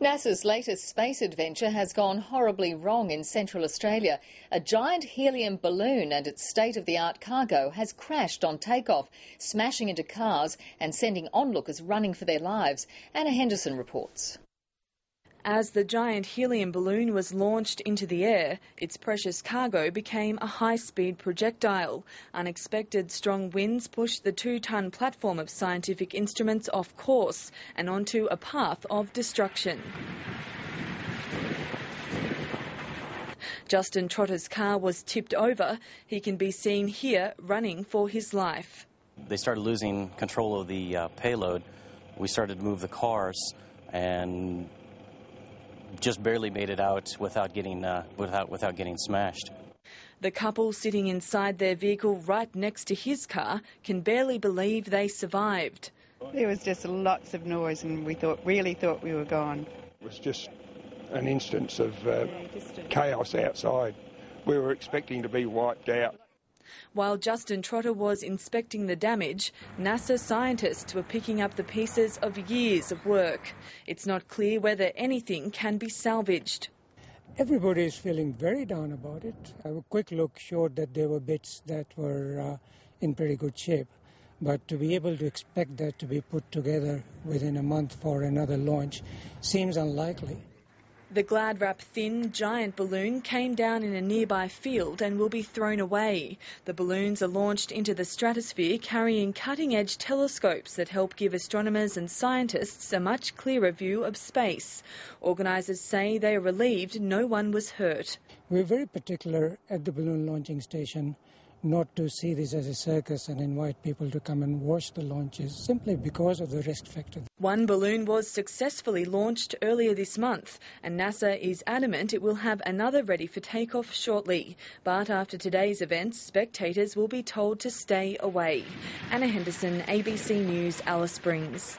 NASA's latest space adventure has gone horribly wrong in Central Australia. A giant helium balloon and its state-of-the-art cargo has crashed on takeoff, smashing into cars and sending onlookers running for their lives. Anna Henderson reports. As the giant helium balloon was launched into the air, its precious cargo became a high-speed projectile. Unexpected strong winds pushed the two-ton platform of scientific instruments off course and onto a path of destruction. Justin Trotter's car was tipped over. He can be seen here running for his life. They started losing control of the uh, payload. We started to move the cars and just barely made it out without getting uh, without without getting smashed. The couple sitting inside their vehicle right next to his car can barely believe they survived. There was just lots of noise, and we thought really thought we were gone. It was just an instance of uh, chaos outside. We were expecting to be wiped out. While Justin Trotter was inspecting the damage, NASA scientists were picking up the pieces of years of work. It's not clear whether anything can be salvaged. Everybody is feeling very down about it. A quick look showed that there were bits that were uh, in pretty good shape. But to be able to expect that to be put together within a month for another launch seems unlikely. The Gladwrap thin, giant balloon came down in a nearby field and will be thrown away. The balloons are launched into the stratosphere carrying cutting edge telescopes that help give astronomers and scientists a much clearer view of space. Organisers say they are relieved no one was hurt. We're very particular at the balloon launching station not to see this as a circus and invite people to come and watch the launches simply because of the risk factor. One balloon was successfully launched earlier this month, and NASA is adamant it will have another ready for takeoff shortly. But after today's events, spectators will be told to stay away. Anna Henderson, ABC News, Alice Springs.